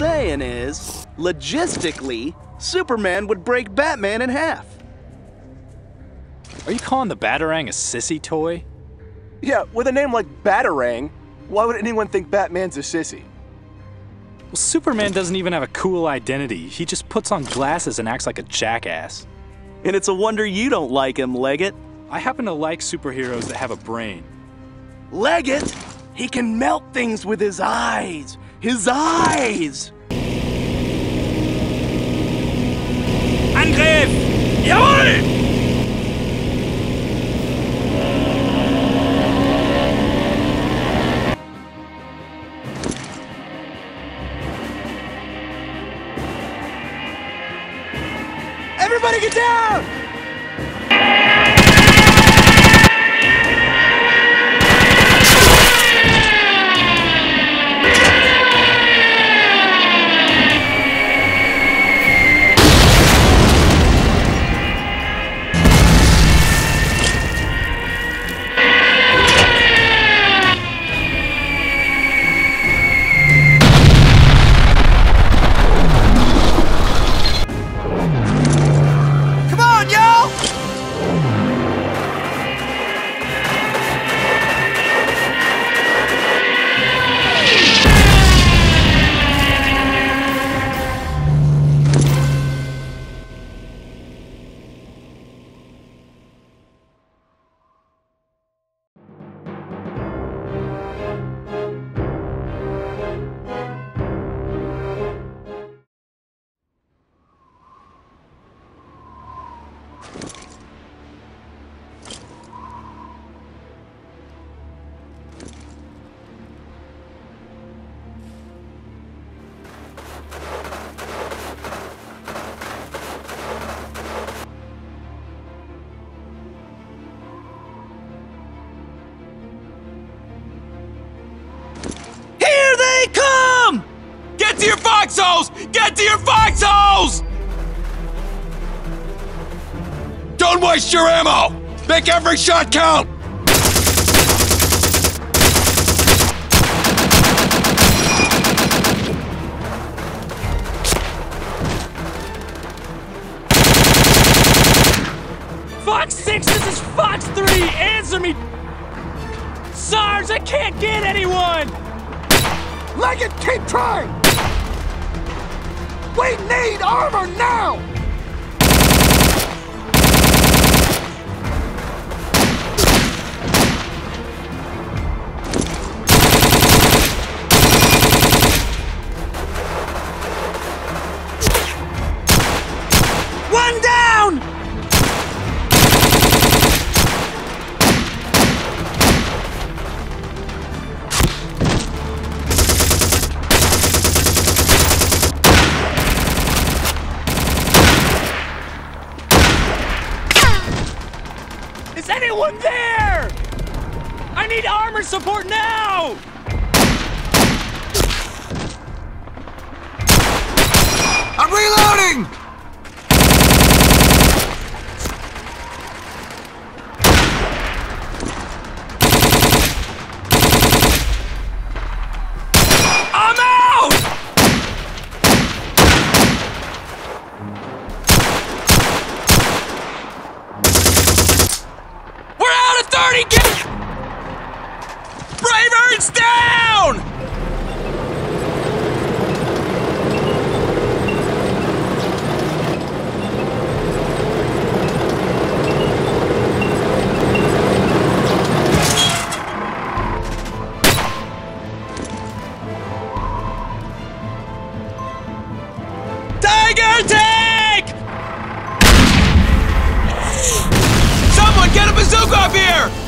All I'm saying is, logistically, Superman would break Batman in half. Are you calling the Batarang a sissy toy? Yeah, with a name like Batarang, why would anyone think Batman's a sissy? Well, Superman doesn't even have a cool identity. He just puts on glasses and acts like a jackass. And it's a wonder you don't like him, Leggett. I happen to like superheroes that have a brain. Leggett, he can melt things with his eyes. His eyes! Come! Get to your foxholes! Get to your foxholes! Don't waste your ammo! Make every shot count! Fox 6, this is Fox 3! Answer me! Sarge, I can't get anyone! Leggett, keep trying! We need armor now! Anyone there? I need armor support now! Down! Tiger tank! Someone get a bazooka up here!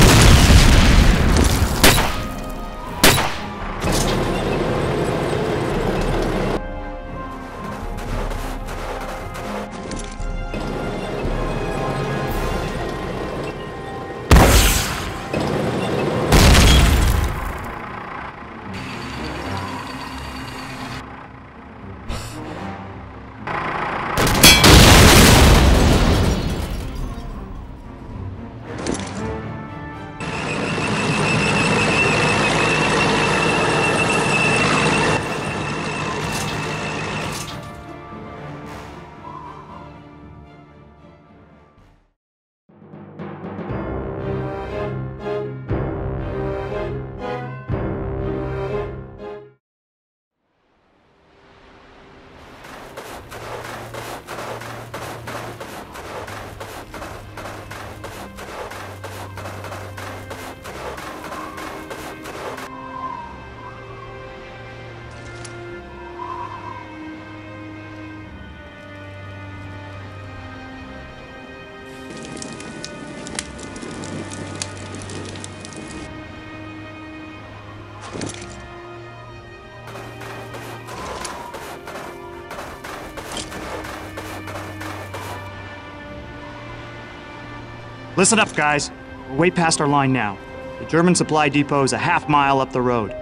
Listen up, guys. We're way past our line now. The German supply depot is a half mile up the road.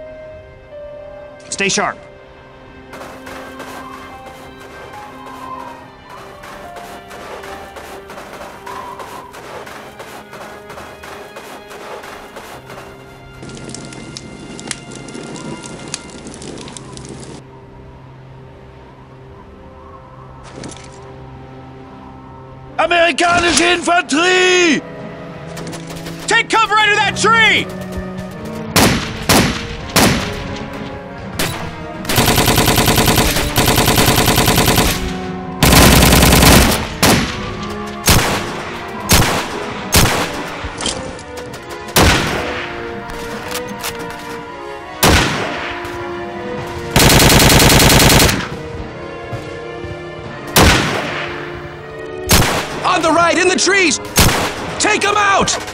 Stay sharp. Amerikanische Infanterie! Take cover under that tree! Trees! Take them out!